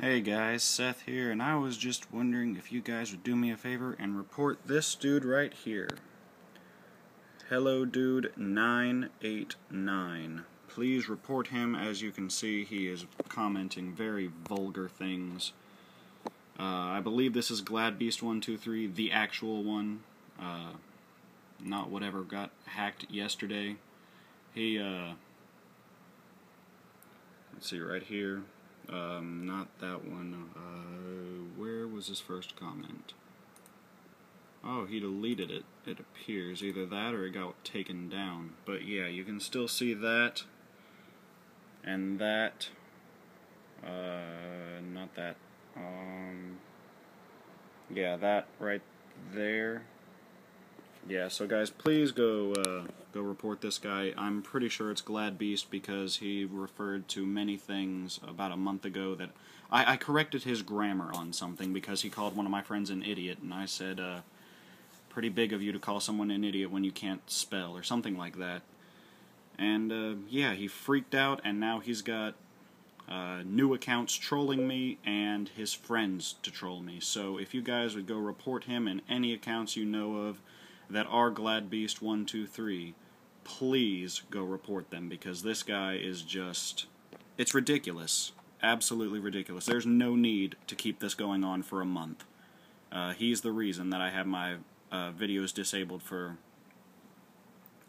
Hey guys, Seth here, and I was just wondering if you guys would do me a favor and report this dude right here. Hello Dude 989. Please report him. As you can see, he is commenting very vulgar things. Uh, I believe this is GladBeast123, the actual one, uh, not whatever got hacked yesterday. He, uh, let's see, right here. Um, not that one. Uh, where was his first comment? Oh, he deleted it, it appears. Either that or it got taken down. But yeah, you can still see that. And that. Uh, not that. Um, yeah, that right there. Yeah, so guys, please go uh, go report this guy. I'm pretty sure it's Glad Beast because he referred to many things about a month ago that I, I corrected his grammar on something because he called one of my friends an idiot, and I said, uh, "Pretty big of you to call someone an idiot when you can't spell," or something like that. And uh, yeah, he freaked out, and now he's got uh, new accounts trolling me and his friends to troll me. So if you guys would go report him in any accounts you know of that are GladBeast123, please go report them because this guy is just. It's ridiculous. Absolutely ridiculous. There's no need to keep this going on for a month. Uh, he's the reason that I have my uh, videos disabled for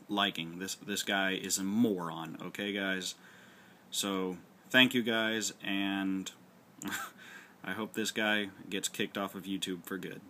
liking. This this guy is a moron, okay guys? So, thank you guys and I hope this guy gets kicked off of YouTube for good.